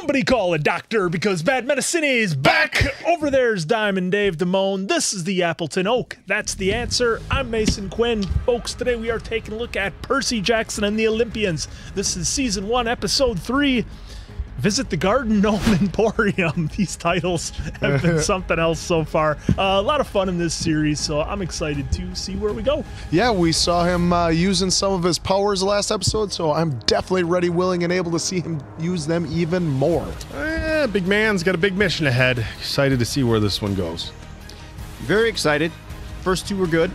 Somebody call a doctor because bad medicine is back. Over there's Diamond Dave Damone. This is the Appleton Oak. That's the answer. I'm Mason Quinn. Folks, today we are taking a look at Percy Jackson and the Olympians. This is season one, episode three. Visit the Garden Gnome Emporium. These titles have been something else so far. Uh, a lot of fun in this series, so I'm excited to see where we go. Yeah, we saw him uh, using some of his powers last episode, so I'm definitely ready, willing, and able to see him use them even more. Eh, big man's got a big mission ahead. Excited to see where this one goes. Very excited. First two were good.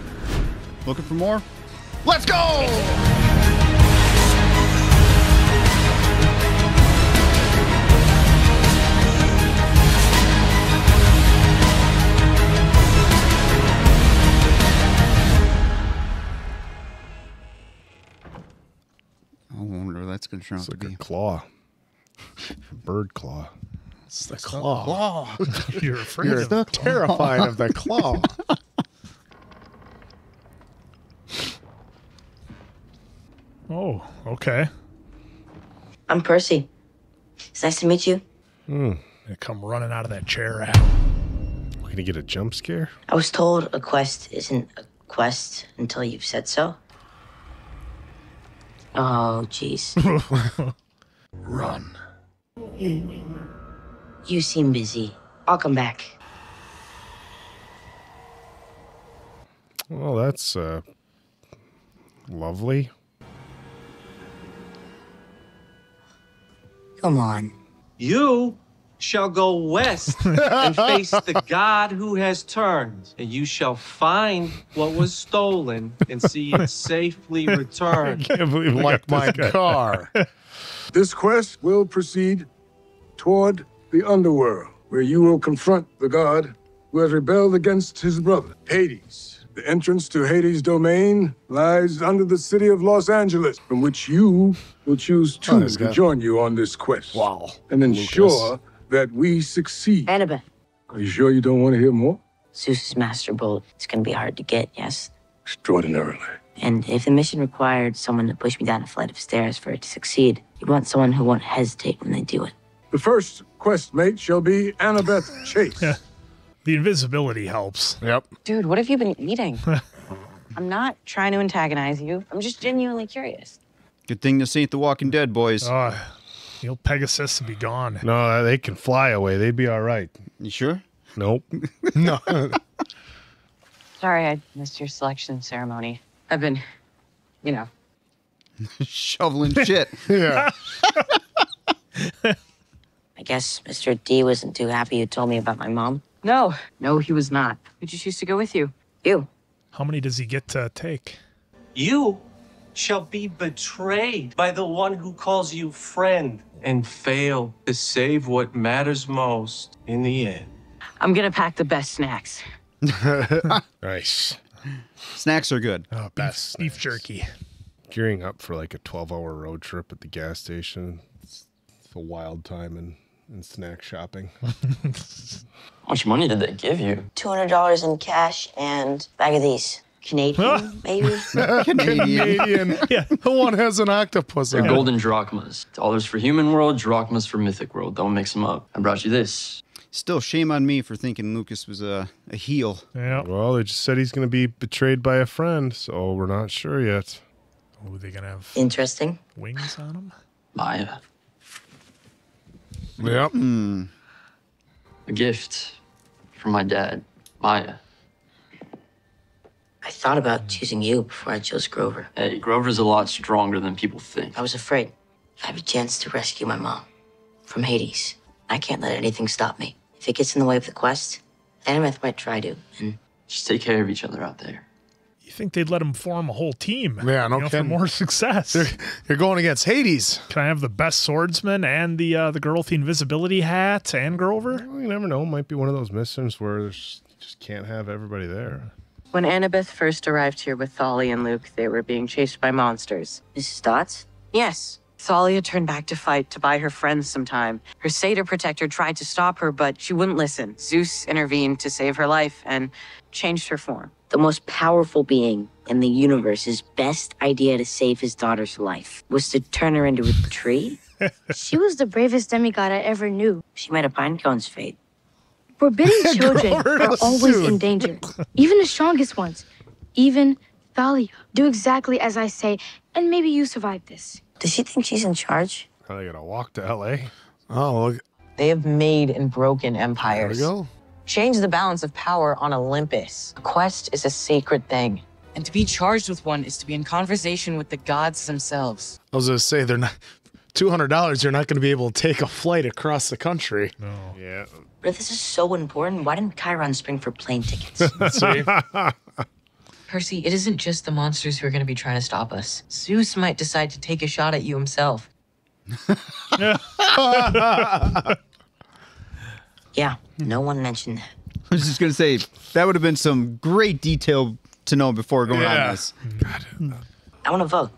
Looking for more? Let's go! Wonder what that's going to turn out It's to like be. a claw. Bird claw. It's the claw. claw. You're afraid You're of the terrified of the claw. Oh, okay. I'm Percy. It's nice to meet you. Hmm. They come running out of that chair. Al. We're gonna get a jump scare. I was told a quest isn't a quest until you've said so. Oh, jeez. Run. You seem busy. I'll come back. Well, that's uh, lovely. Come on. You shall go west and face the God who has turned, and you shall find what was stolen and see it safely return. Can't believe we Like my this car. This quest will proceed toward the underworld, where you will confront the god who has rebelled against his brother, Hades. The entrance to Hades' domain lies under the city of Los Angeles, from which you will choose two to guy. join you on this quest. Wow. And ensure that we succeed. Annabeth. Are you sure you don't want to hear more? Zeus's master bolt. It's gonna be hard to get, yes? Extraordinarily. And if the mission required someone to push me down a flight of stairs for it to succeed, you want someone who won't hesitate when they do it. The first quest mate shall be Annabeth Chase. The invisibility helps. Yep. Dude, what have you been eating? I'm not trying to antagonize you. I'm just genuinely curious. Good thing this ain't The Walking Dead, boys. Uh, the old Pegasus would be gone. No, they can fly away. They'd be all right. you sure? Nope. No. Sorry I missed your selection ceremony. I've been, you know, Shoveling shit. yeah. I guess Mr. D wasn't too happy you told me about my mom. no, no, he was not. Who'd you choose to go with you? You. How many does he get to take? You shall be betrayed by the one who calls you friend and fail to save what matters most in the end. I'm gonna pack the best snacks. Nice. Snacks are good. Oh, beef, beef jerky. Gearing up for like a 12 hour road trip at the gas station. It's, it's a wild time in, in snack shopping. How much money did they give you? $200 in cash and bag of these. Canadian, maybe? Canadian. Canadian. Yeah. The one has an octopus They're on it. golden drachmas. Dollars for human world, drachmas for mythic world. Don't mix them up. I brought you this. Still, shame on me for thinking Lucas was a, a heel. Yeah. Well, they just said he's going to be betrayed by a friend, so we're not sure yet. Oh, they gonna have Interesting. wings on them? Maia. Yep. Hmm. A gift from my dad, Maia. I thought about choosing you before I chose Grover. Hey, Grover's a lot stronger than people think. I was afraid. I have a chance to rescue my mom from Hades. I can't let anything stop me. If it gets in the way of the quest, Annabeth might try to. And Just take care of each other out there. You think they'd let him form a whole team? Yeah, no you know, for more success. You're going against Hades. Can I have the best swordsman and the uh, the girl with the invisibility hat and Grover? Well, you never know. Might be one of those missions where there's, you just can't have everybody there. When Annabeth first arrived here with Thalia and Luke, they were being chased by monsters. Mrs. Dodds? Yes. Thalia turned back to fight to buy her friends some time. Her satyr protector tried to stop her, but she wouldn't listen. Zeus intervened to save her life and changed her form. The most powerful being in the universe's best idea to save his daughter's life was to turn her into a tree? She was the bravest demigod I ever knew. She made a pinecone's fate. Forbidden children are always soon. in danger. Even the strongest ones. Even Thalia. Do exactly as I say, and maybe you survive this. Does she think she's in charge? Are they gonna walk to L.A.? Oh, look. They have made and broken empires. There we empires. go. Change the balance of power on Olympus. A quest is a sacred thing. And to be charged with one is to be in conversation with the gods themselves. I was gonna say they're not. Two hundred dollars. You're not going to be able to take a flight across the country. No. Yeah. But if this is so important, why didn't Chiron spring for plane tickets? Percy, it isn't just the monsters who are going to be trying to stop us. Zeus might decide to take a shot at you himself. yeah, no one mentioned that. I was just gonna say that would have been some great detail to know before going Yeah. on this. I want to vote.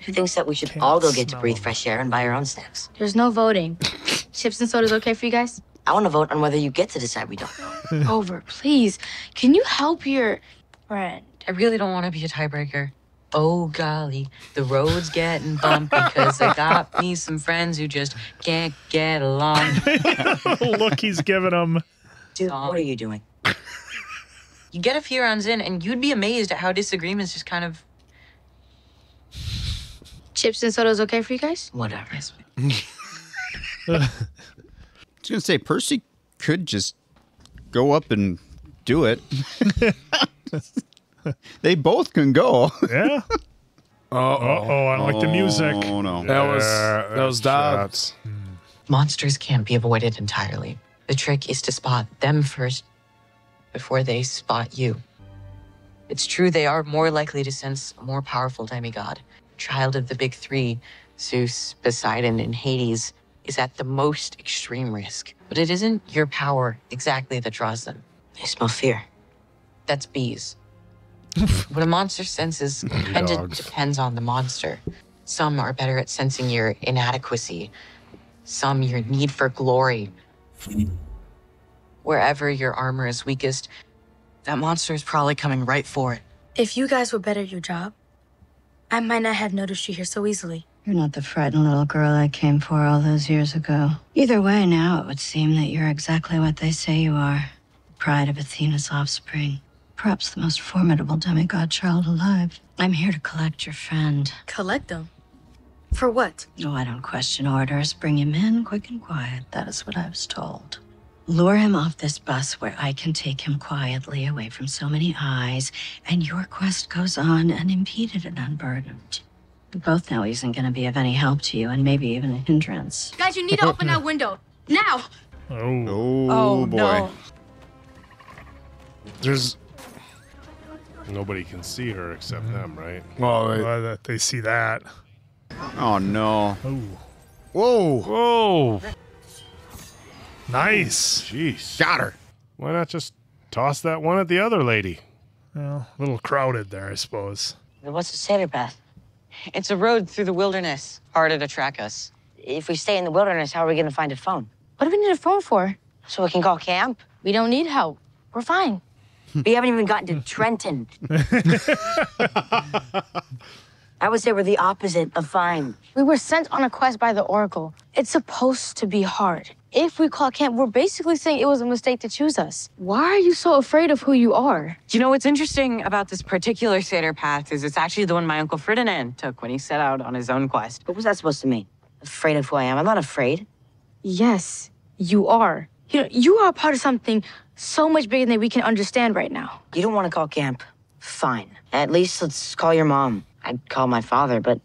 Who thinks that we should all go get to breathe fresh air and buy our own snacks? There's no voting. Chips and soda's okay for you guys? I want to vote on whether you get to decide we don't. Over, please. Can you help your friend? I really don't want to be a tiebreaker. Oh golly, the road's getting bumpy because I got me some friends who just can't get along. Look, he's giving them. Dude, what are you doing? You get a few rounds in, and you'd be amazed at how disagreements just kind of. Chips and soda's okay for you guys? Whatever. I was gonna say Percy could just go up and do it. they both can go. Yeah. Uh Oh, I don't like the music. Oh no. That was that was Dodds. Monsters can't be avoided entirely. The trick is to spot them first before they spot you. It's true they are more likely to sense a more powerful demigod. Child of the big three, Zeus, Poseidon, and Hades, is at the most extreme risk. But it isn't your power exactly that draws them. I smell fear. That's bees. what a monster senses kind of depends on the monster. Some are better at sensing your inadequacy, some your need for glory. Wherever your armor is weakest, that monster is probably coming right for it. If you guys were better at your job, I might not have noticed you here so easily. You're not the frightened little girl I came for all those years ago. Either way, now it would seem that you're exactly what they say you are the pride of Athena's offspring. Perhaps the most formidable demigod child alive. I'm here to collect your friend. Collect them? For what? Oh, I don't question orders. Bring him in quick and quiet. That is what I was told. Lure him off this bus where I can take him quietly away from so many eyes, and your quest goes on unimpeded and unburdened. We both know he isn't going to be of any help to you, and maybe even a hindrance. Guys, you need to open that window. Now! Oh. Oh, Oh, boy. no. There's Nobody can see her except mm-hmm. them, right? well, they- that they see that. Oh no. Oh. whoa. Whoa! Nice. Jeez. Got her. Why not just toss that one at the other lady? Well, a little crowded there, I suppose. What's the satyr path? It's a road through the wilderness, harder to track us. If we stay in the wilderness, how are we going to find a phone? What do we need a phone for? So we can call camp? We don't need help. We're fine. We haven't even gotten to Trenton. I would say we're the opposite of fine. We were sent on a quest by the Oracle. It's supposed to be hard. If we call camp, we're basically saying it was a mistake to choose us. Why are you so afraid of who you are? You know what's interesting about this particular satyr path is it's actually the one my uncle Ferdinand took when he set out on his own quest. What was that supposed to mean? Afraid of who I am? I'm not afraid. Yes, you are. You know, you are part of something so much bigger than we can understand right now. You don't want to call camp? Fine. At least let's call your mom. I'd call my father, but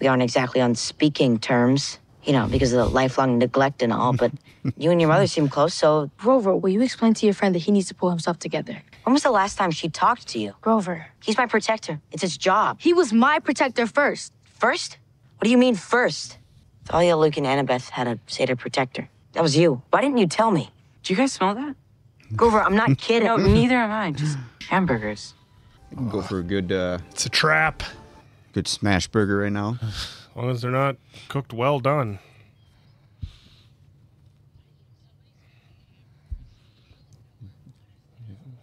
we aren't exactly on speaking terms, you know, because of the lifelong neglect and all. But you and your mother seem close, so Grover, will you explain to your friend that he needs to pull himself together? when was the last time she talked to you? Grover, He's my protector. It's his job. he was my protector first. First? What do you mean first? Thalia, Luke, and Annabeth had a satyr protector. That was you. Why didn't you tell me? Do you guys smell that? Grover, I'm not kidding. No, neither am I. Just hamburgers. I can go for a good uh It's a trap. Good smash burger right now. As long as they're not cooked well done.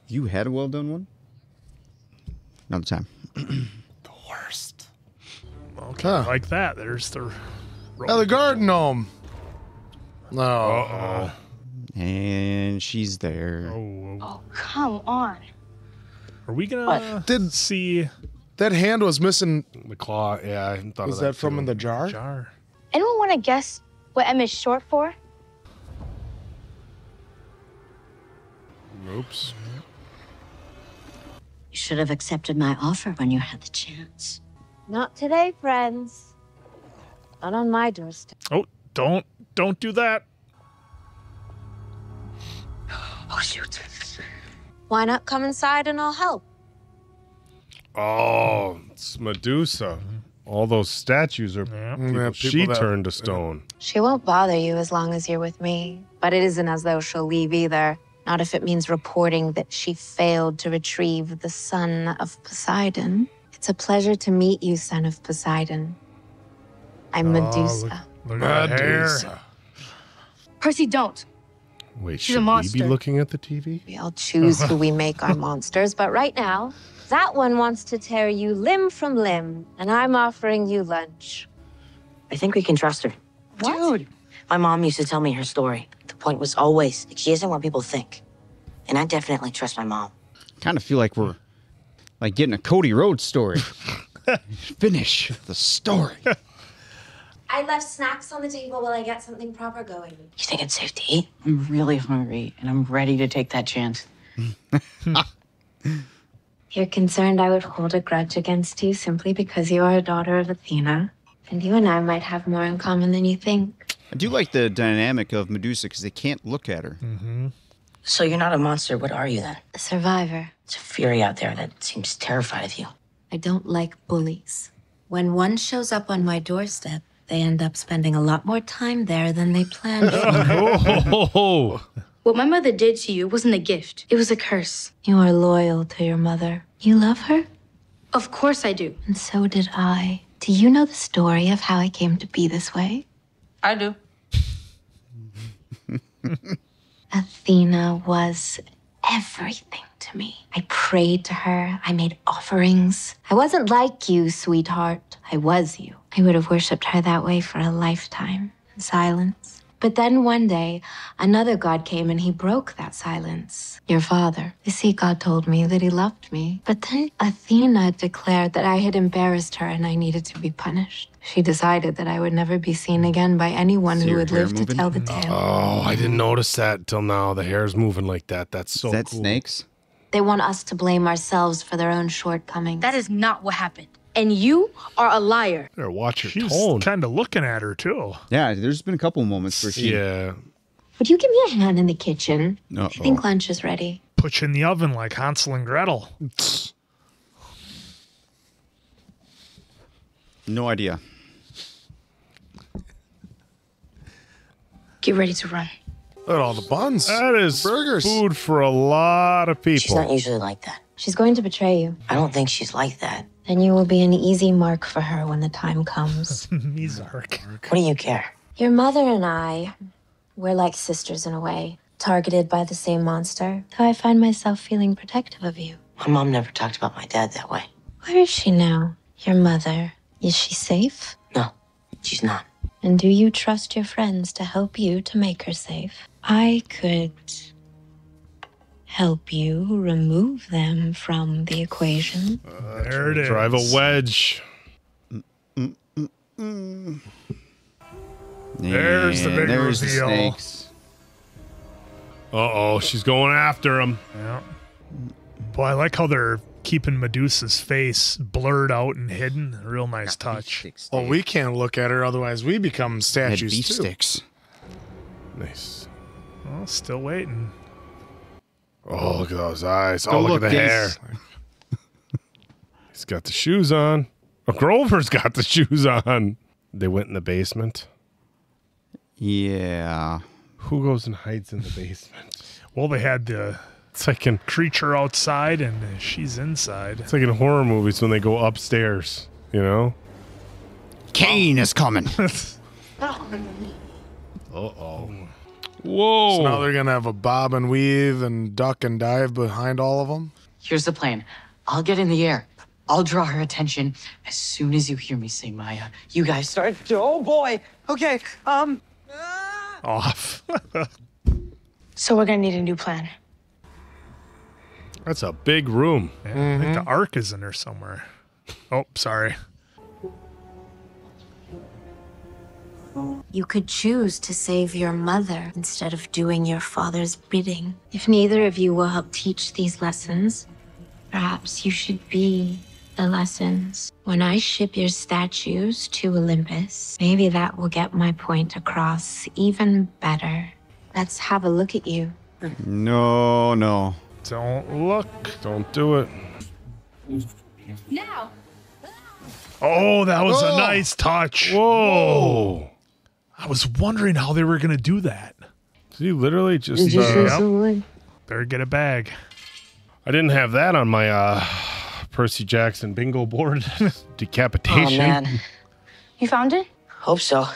You had a well done one? Another time. The worst. Okay, Huh. like that. There's the Oh, the garden gnome. No. Uh-oh. And she's there. Oh, oh. oh, come on. Are we gonna what? Did see that hand was missing? The claw. Yeah, I thought Was of that from too. in the jar? jar? Anyone want to guess what M is short for? Oops. You should have accepted my offer when you had the chance. Not today, friends. Not on my doorstep. Oh, don't don't do that. Oh, shoot. Why not come inside and I'll help? Oh, it's Medusa. All those statues are Yeah. people, Yeah, she that- turned to stone. She won't bother you as long as you're with me. But it isn't as though she'll leave either. Not if it means reporting that she failed to retrieve the son of Poseidon. It's a pleasure to meet you, son of Poseidon. I'm ah, Medusa. Look at. Medusa. Percy, don't. Wait, She's a should we be looking at the TV? We all choose who we make our monsters, but right now, that one wants to tear you limb from limb, and I'm offering you lunch. I think we can trust her. What? Dude. My mom used to tell me her story. The point was always that she isn't what people think. And I definitely trust my mom. Kind of feel like we're like getting a Cody Rhodes story. Finish the story. I left snacks on the table while I get something proper going. You think it's safe to eat? I'm really hungry and I'm ready to take that chance. You're concerned I would hold a grudge against you simply because you are a daughter of Athena, and you and I might have more in common than you think. I do like the dynamic of Medusa because they can't look at her. Mm-hmm. So you're not a monster. What are you then? A survivor. It's a fury out there that seems terrified of you. I don't like bullies. When one shows up on my doorstep, they end up spending a lot more time there than they planned for. Oh, what my mother did to you wasn't a gift, it was a curse. You are loyal to your mother. You love her? Of course I do. And so did I. Do you know the story of how I came to be this way? I do. Athena was everything to me. I prayed to her. I made offerings. I wasn't like you, sweetheart. I was you. I would have worshipped her that way for a lifetime in silence. But then one day, another god came and he broke that silence. Your father. You see, God told me that he loved me. But then Athena declared that I had embarrassed her and I needed to be punished. She decided that I would never be seen again by anyone who would hair live to tell the tale. Oh, I didn't notice that till now. The hair's moving like that. That's so Is that cool. snakes? They want us to blame ourselves for their own shortcomings. That is not what happened. And you are a liar. There, watch your she's tone. kind of looking at her too. Yeah, there's been a couple moments where she. Yeah. Would you give me a hand in the kitchen? Uh-oh. I think lunch is ready. Put you in the oven like Hansel and Gretel. No idea. Get ready to run. Look at all the buns. That is Burgers. food for a lot of people. She's not usually like that. She's going to betray you. I don't think she's like that. Then you will be an easy mark for her when the time comes. Mizark. What do you care? Your mother and I, we're like sisters in a way, targeted by the same monster. So I find myself feeling protective of you. My mom never talked about my dad that way. Where is she now? Your mother. Is she safe? No, she's not. And do you trust your friends to help you to make her safe? I could help you remove them from the equation. There it is. Drive a wedge. There's the big there's the reveal. snakes. Uh oh, she's going after him. Yeah. Boy, I like how they're keeping Medusa's face blurred out and hidden. Real nice touch. Well, we can't look at her, otherwise we become Had statues beef too. sticks. Nice. Well, still waiting. Oh, look at those eyes. Go Oh, look, look, at the Dace. hair. He's got the shoes on. Oh, Grover's got the shoes on. They went in the basement. Yeah. Who goes and hides in the basement? Well, they had the It's like in creature outside and uh, she's inside. it's like in horror movies when they go upstairs. You know. Cain is coming. Uh oh. Whoa. So now they're gonna have a bob and weave and duck and dive behind all of them. Here's the plan I'll get in the air, I'll draw her attention as soon as you hear me say Maia. You guys start. Oh boy. Okay. Um. Off. So we're gonna need a new plan. That's a big room. Yeah, I think the ark is in there somewhere. Oh, sorry. You could choose to save your mother instead of doing your father's bidding. If neither of you will help teach these lessons, perhaps you should be the lessons. When I ship your statues to Olympus, maybe that will get my point across even better. Let's have a look at you. No, no. Don't look. Don't do it. Now. Oh, that was Oh. a nice touch. Whoa. I was wondering how they were going to do that. Did you literally just. Did you uh, say Yep. Better get a bag. I didn't have that on my uh, Percy Jackson bingo board. Decapitation. Oh man, You found it? hope so.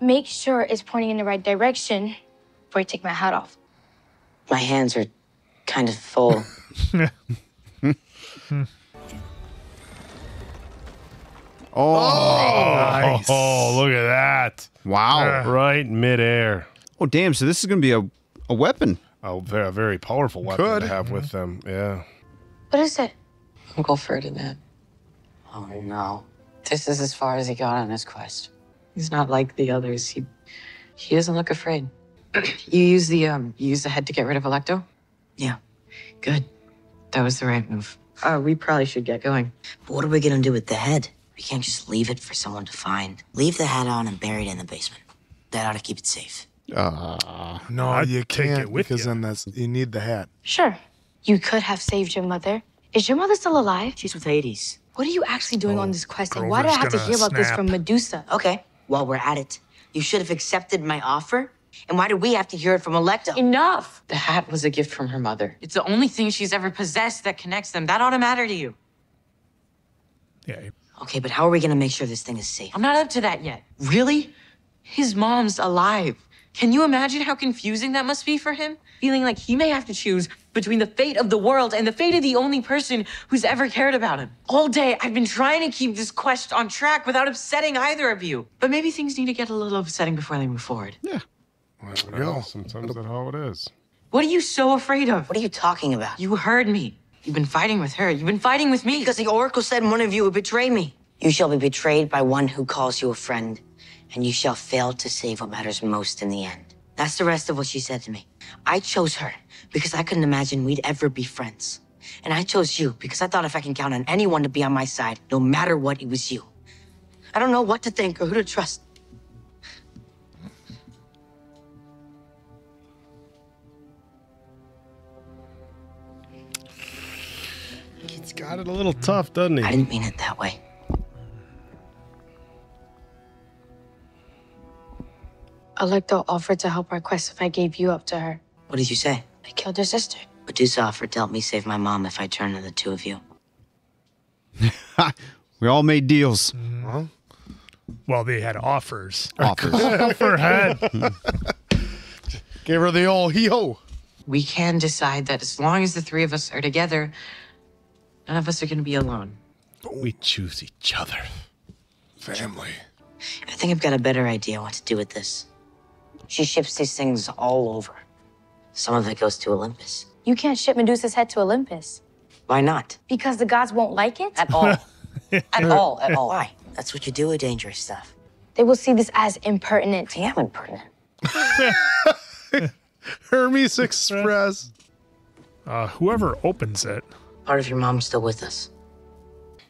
Make sure it's pointing in the right direction before you take my hat off. My hands are kind of full. Oh, Nice. Oh, look at that. wow. Right midair. Oh, damn. So this is going to be a, a weapon. A very, very powerful weapon Could. to have with them. Yeah. What is it? Uncle Ferdinand. oh no. This is as far as he got on his quest. He's not like the others. He he doesn't look afraid. you use the um you use the head to get rid of Alecto? Yeah. Good. That was the right move. Uh, we probably should get going. But what are we gonna do with the head? We can't just leave it for someone to find. Leave the hat on and bury it in the basement. That ought to keep it safe. Uh, No, I'd you can't it with because you. then that's you need the hat. Sure. You could have saved your mother. Is your mother still alive? She's with Hades. What are you actually doing Oh, on this quest? And why did I have to gonna hear about this from Medusa? Okay, while we're at it, you should have accepted my offer. And why did we have to hear it from Alecto? Enough. The hat was a gift from her mother. It's the only thing she's ever possessed that connects them. That ought to matter to you. Yeah. Okay, but how are we gonna make sure this thing is safe? I'm not up to that yet. Really? His mom's alive. Can you imagine how confusing that must be for him? Feeling like he may have to choose between the fate of the world and the fate of the only person who's ever cared about him. All day, I've been trying to keep this quest on track without upsetting either of you. But maybe things need to get a little upsetting before they move forward. Yeah, well, sometimes that's how it is. What are you so afraid of? What are you talking about? You heard me. You've been fighting with her. You've been fighting with me. Because the Oracle said one of you would betray me. You shall be betrayed by one who calls you a friend, and you shall fail to save what matters most in the end. That's the rest of what she said to me. I chose her because I couldn't imagine we'd ever be friends. And I chose you because I thought if I can count on anyone to be on my side, no matter what, it was you. I don't know what to think or who to trust. Got it a little tough, doesn't he? I didn't mean it that way. Alecto offered to help our quest if I gave you up to her. What did you say? I killed her sister. Medusa offered to help me save my mom if I turned to the two of you. we all made deals. Mm-hmm. Well, they had offers. Offers. Offer head. Gave her the old hee ho. We can decide that as long as the three of us are together, none of us are going to be alone. But we choose each other. Family. I think I've got a better idea what to do with this. She ships these things all over. Some of it goes to Olympus. You can't ship Medusa's head to Olympus Why not? because the gods won't like it. At all. at all, at all. Why? That's what you do with dangerous stuff. They will see this as impertinent. I am impertinent. Hermes Express. Uh, whoever opens it, Part of your mom's still with us.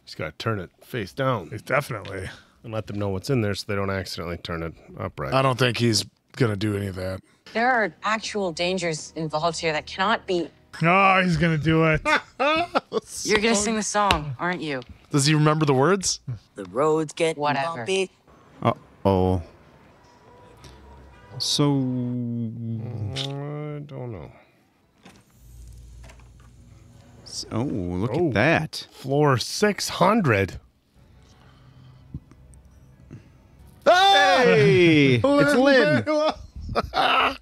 He's got to turn it face down is definitely. and let them know what's in there so they don't accidentally turn it upright. I don't think he's gonna do any of that. There are actual dangers involved here that cannot be. Oh, he's gonna do it. You're going to sing the song, aren't you? Does he remember the words? The roads get Whatever. bumpy. Uh oh. So I don't know. Oh, look Oh. at that. Floor 600. Hey, it's Lynn.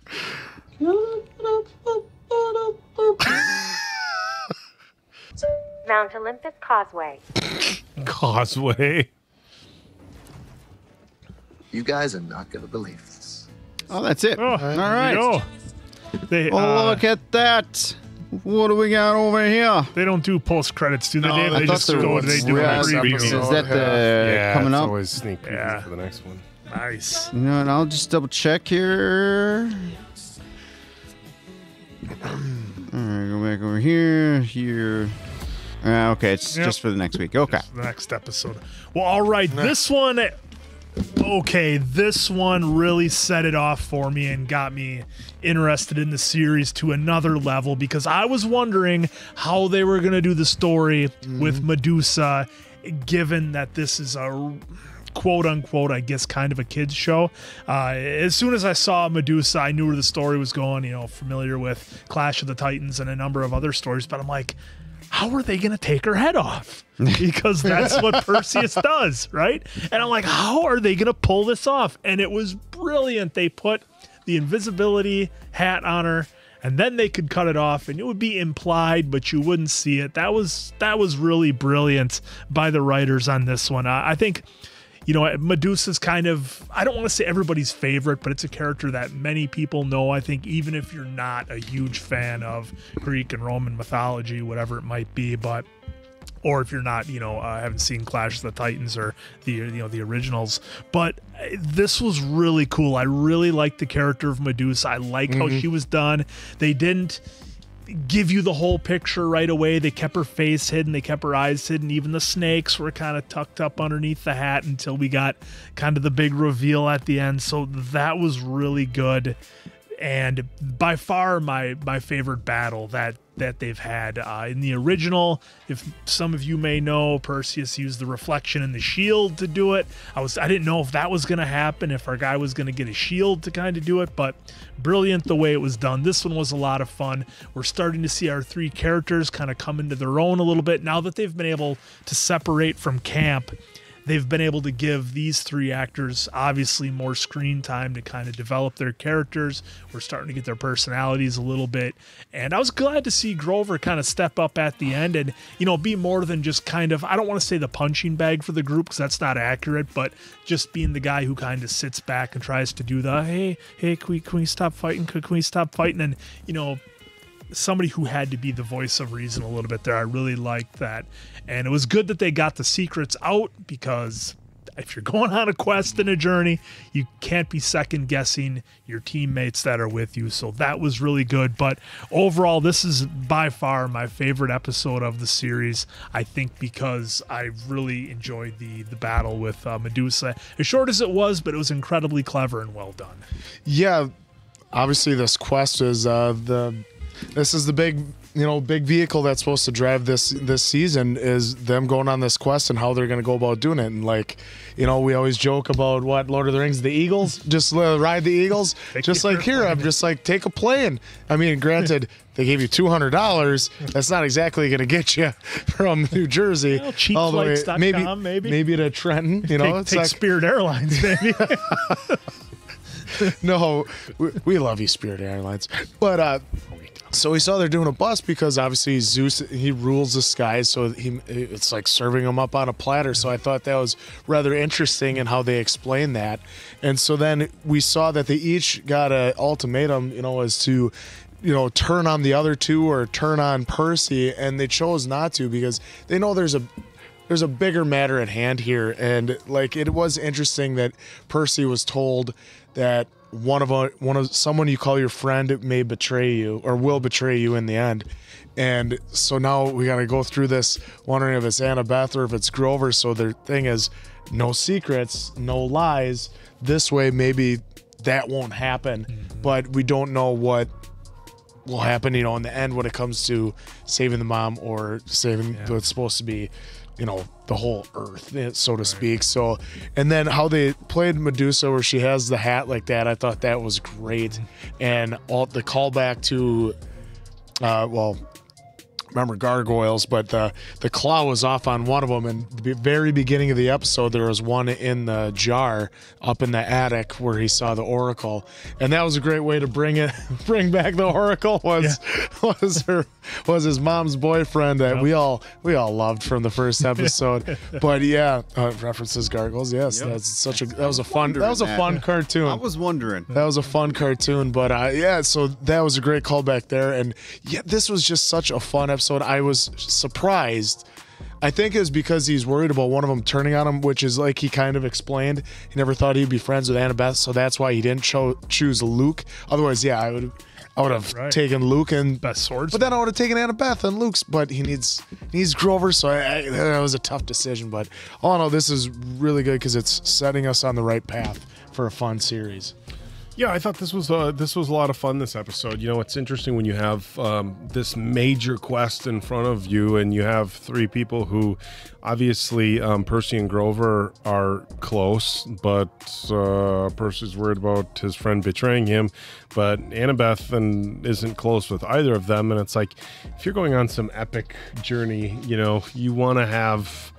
Mount Olympus Causeway. Causeway. You guys are not going to believe this. Oh, that's it. All right. Yo. They, Oh, uh, look at that. What do we got over here? They don't do post credits, do they? No, Dave? They thought just there go. was They do a preview. Is that the yeah, coming it's up? always sneak preview Yeah. for the next one. Nice. You know, and I'll just double check here. All right, go back over here, here. Uh, okay, it's Yep. just for the next week. Okay. the next episode. Well, all right, this one. Okay, this one really set it off for me and got me interested in the series to another level because I was wondering how they were going to do the story with Medusa, given that this is a quote unquote, I guess, kind of a kids show. Uh, as soon as I saw Medusa, I knew where the story was going. You know, familiar with Clash of the Titans and a number of other stories, but I'm like, how are they going to take her head off? Because that's what Perseus does, right? And I'm like, how are they going to pull this off? And it was brilliant. They put the invisibility hat on her and then they could cut it off and it would be implied but you wouldn't see it. That was that was really brilliant by the writers on this one. I, I think you know, Medusa's kind of, I don't want to say everybody's favorite, but it's a character that many people know. I think even if you're not a huge fan of Greek and Roman mythology, whatever it might be, but or if you're not, you know, uh, haven't seen Clash of the Titans or the you know the originals. But uh, this was really cool. I really liked the character of Medusa. I like how Mhm. she was done. They didn't give you the whole picture right away. They kept her face hidden, they kept her eyes hidden. Even the snakes were kind of tucked up underneath the hat until we got kind of the big reveal at the end. So that was really good. And by far my my favorite battle that that they've had uh, in the original. If some of you may know, Perseus used the reflection in the shield to do it. I was I didn't know if that was going to happen, if our guy was going to get a shield to kind of do it, but brilliant the way it was done. This one was a lot of fun. We're starting to see our three characters kind of come into their own a little bit now that they've been able to separate from camp they've been able to give these three actors obviously more screen time to kind of develop their characters. We're starting to get their personalities a little bit. And I was glad to see Grover kind of step up at the end and, you know, be more than just kind of, I don't want to say the punching bag for the group because that's not accurate, but just being the guy who kind of sits back and tries to do the, hey, hey, can we, can we stop fighting? Can, can we stop fighting? And, you know, somebody who had to be the voice of reason a little bit there. I really liked that. And it was good that they got the secrets out because if you're going on a quest and a journey, you can't be second guessing your teammates that are with you. So that was really good. But overall, this is by far my favorite episode of the series. I think because I really enjoyed the the battle with uh, Medusa. As short as it was, but it was incredibly clever and well done. Yeah, obviously this quest is uh, the this is the big you know big vehicle that's supposed to drive this this season is them going on this quest and how they're going to go about doing it. And like you know we always joke about what Lord of the Rings the Eagles just uh, ride the Eagles. Just like here I'm just like take a plane. I mean granted they gave you two hundred dollars. That's not exactly going to get you from New Jersey Well, all the way. maybe maybe. maybe to Trenton you know take, it's take like Spirit Airlines, maybe. no, we, we love you, Spirit Airlines. But uh, so we saw they're doing a bus because obviously Zeus he rules the skies, so he it's like serving them up on a platter. So I thought that was rather interesting in how they explained that. And so then we saw that they each got a ultimatum, you know, as to you know turn on the other two or turn on Percy, and they chose not to because they know there's a there's a bigger matter at hand here and like it was interesting that Percy was told that one of a, one of someone you call your friend may betray you or will betray you in the end. And so now we got to go through this wondering if it's Annabeth or if it's Grover. So their thing is no secrets no lies. This way maybe that won't happen mm-hmm. but we don't know what will happen, you know, in the end when it comes to saving the mom or saving what's supposed to be, you know, the whole earth, eh, so to speak. So, and then how they played Medusa, where she has the hat like that, I thought that was great, and all the callback to, uh, well. Remember gargoyles, but the the claw was off on one of them. And the very beginning of the episode, there was one in the jar up in the attic where he saw the oracle, and that was a great way to bring it bring back the oracle. Was was her was his mom's boyfriend that we all we all loved from the first episode. but yeah, uh, references gargoyles. Yes, Yep. that's such a that was a fun that was a Wondering fun that. cartoon. I was wondering. That was a fun cartoon, but uh, yeah, so that was a great callback there, and yeah, this was just such a fun episode. I was surprised. I think it was because he's worried about one of them turning on him, which is like he kind of explained. He never thought he'd be friends with Annabeth, so that's why he didn't cho- choose Luke. Otherwise, yeah, I would, I would have Right. taken Luke and best swords. But then I would have taken Annabeth and Luke's. But he needs he needs Grover, so I, I, that was a tough decision. But all in all, this is really good because it's setting us on the right path for a fun series. Yeah, I thought this was uh, this was a lot of fun. This episode, you know, it's interesting when you have um, this major quest in front of you, and you have three people who, obviously, um, Percy and Grover are close, but uh, Percy's worried about his friend betraying him, but Annabeth and isn't close with either of them, and it's like if you're going on some epic journey, you know, you want to have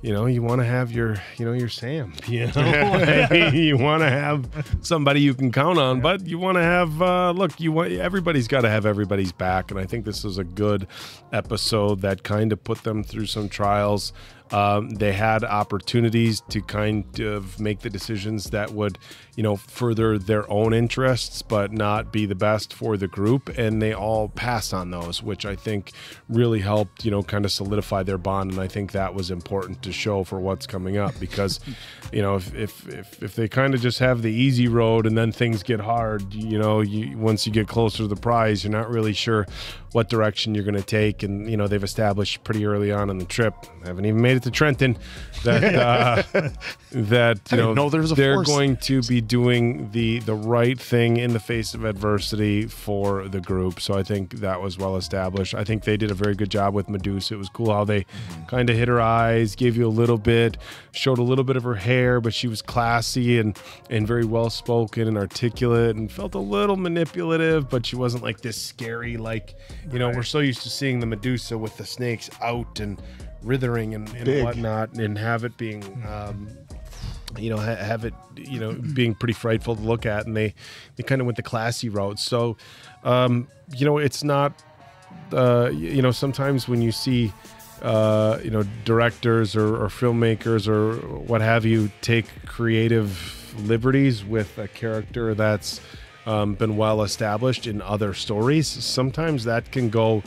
you know, you want to have your, you know, your Sam. You know, you want to have somebody you can count on, but you want to have. Uh, look, you want everybody's got to have everybody's back, and I think this is a good episode that kind of put them through some trials. Um, they had opportunities to kind of make the decisions that would, you know, further their own interests, but not be the best for the group. And they all passed on those, which I think really helped, you know, kind of solidify their bond. And I think that was important to show for what's coming up because, you know, if if if, if they kind of just have the easy road and then things get hard, you know, you once you get closer to the prize, you're not really sure what direction you're going to take. And you know, they've established pretty early on in the trip, haven't even made it to Trenton, that uh, that you know, know there was a they're force. going to be doing the the right thing in the face of adversity for the group. So I think that was well established. I think they did a very good job with Medusa. It was cool how they kind of hit her eyes, gave you a little bit, showed a little bit of her hair, but she was classy and and very well spoken and articulate and felt a little manipulative, but she wasn't like this scary like you know we're so used to seeing the Medusa with the snakes out and writhing and, and whatnot and have it being um, you know ha- have it you know being pretty frightful to look at and they they kind of went the classy route. So um you know it's not uh you know sometimes when you see uh you know directors or, or filmmakers or what have you take creative liberties with a character that's um, been well established in other stories sometimes that can go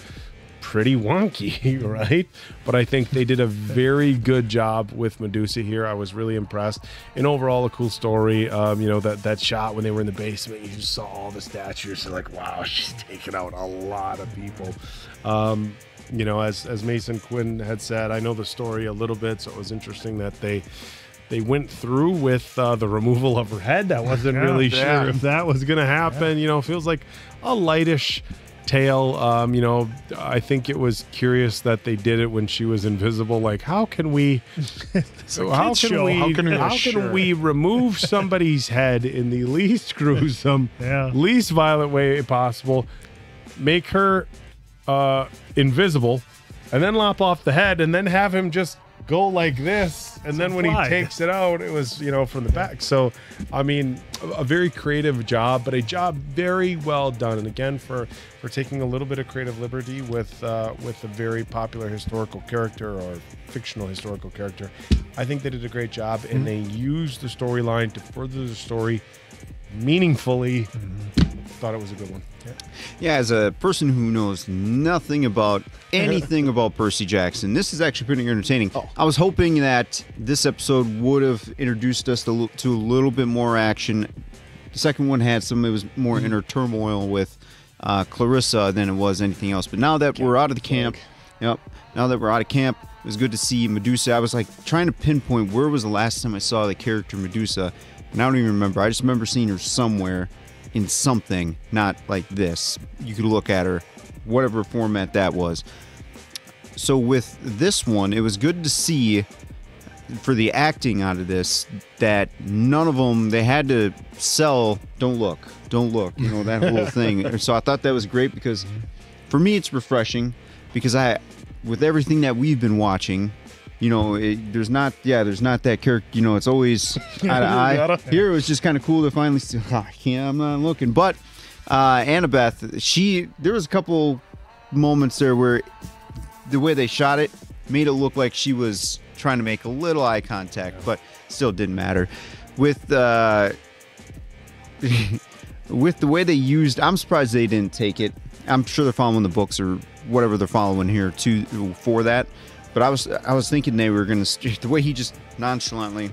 pretty wonky, right? But I think they did a very good job with Medusa here. I was really impressed. And overall, a cool story. Um, you know, that, that shot when they were in the basement, you just saw all the statues. You're like, wow, she's taking out a lot of people. Um, you know, as, as Mason Quinn had said, I know the story a little bit, so it was interesting that they they went through with uh, the removal of her head. I wasn't Yeah. really Yeah. sure if that was going to happen. You know, it feels like a lightish tale. Um, you know, I think it was curious that they did it when she was invisible. Like, how can we? so how can we? How can we how can assure? we remove somebody's head in the least gruesome, least violent way possible? Make her uh, invisible, and then lop off the head, and then have him just go like this. And then when he takes it out, it was you know from the back. So, I mean, a, very creative job, but a job very well done. And again, for for taking a little bit of creative liberty with uh, with a very popular historical character or fictional historical character, I think they did a great job, and they used the storyline to further the story meaningfully. Thought it was a good one. Yeah, as a person who knows nothing about anything about Percy Jackson, this is actually pretty entertaining. Oh. I was hoping that this episode would have introduced us to, to a little bit more action. The second one had some, it was more inner turmoil with uh, Clarissa than it was anything else. But now that we're out of the camp, yep, now that we're out of camp, it was good to see Medusa. I was like trying to pinpoint where was the last time I saw the character Medusa, and I don't even remember. I just remember seeing her somewhere in something, not like this. You could look at her, whatever format that was. So with this one, it was good to see for the acting out of this that none of them they had to sell don't look don't look you know that whole thing so i thought that was great because mm-hmm. for me it's refreshing because I, with everything that we've been watching, you know, it, there's not, yeah, there's not that character. You know, it's always eye to eye. Here it was just kind of cool to finally see. I can't, I'm not looking, but uh, Annabeth, she, there was a couple moments there where the way they shot it made it look like she was trying to make a little eye contact, but still didn't matter. With uh, with the way they used, I'm surprised they didn't take it. I'm sure they're following the books or whatever they're following here to for that. But I was I was thinking they were gonna the way he just nonchalantly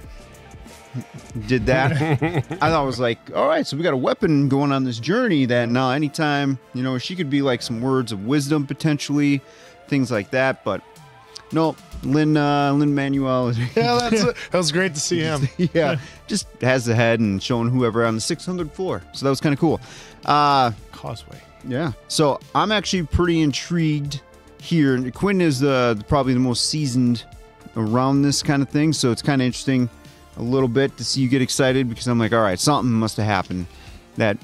did that. I thought was like, all right, so we got a weapon going on this journey that now anytime, you know, she could be like some words of wisdom potentially, things like that. But no, Lin uh, Lin-Manuel Yeah, that's that was great to see him. yeah, just has the head and showing whoever on the 600th floor. So that was kind of cool. Uh, Causeway. yeah. So I'm actually pretty intrigued here. Quinn is the probably the most seasoned around this kind of thing, so it's kind of interesting a little bit to see you get excited because I'm like, all right, something must have happened that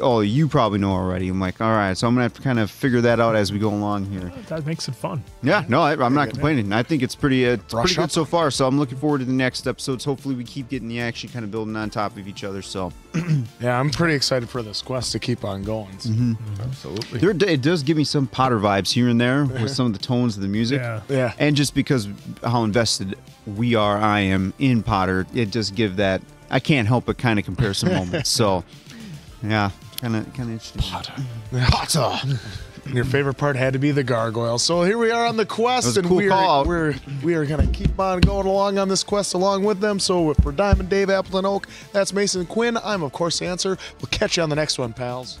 oh you probably know already. I'm like, all right, so I'm gonna have to kind of figure that out as we go along here. That makes it fun. Yeah, no, I, I'm not complaining. I think it's pretty, uh, it's Brush pretty good so far. So I'm looking forward to the next episodes. Hopefully, we keep getting the action kind of building on top of each other. So Yeah, I'm pretty excited for this quest to keep on going. Mm-hmm. Absolutely. there, it does give me some Potter vibes here and there with some of the tones of the music. Yeah. Yeah. And just because how invested we are, I am in Potter, it does give that. I can't help but kind of compare some moments. So, yeah, kind of kind of interesting. Potter. Potter. Your favorite part had to be the gargoyle. So here we are on the quest, That was a and cool we're, call we're we are gonna keep on going along on this quest along with them. So for Diamond Dave Appleton Oak, that's Mason Quinn. I'm of course the answer. We'll catch you on the next one, pals.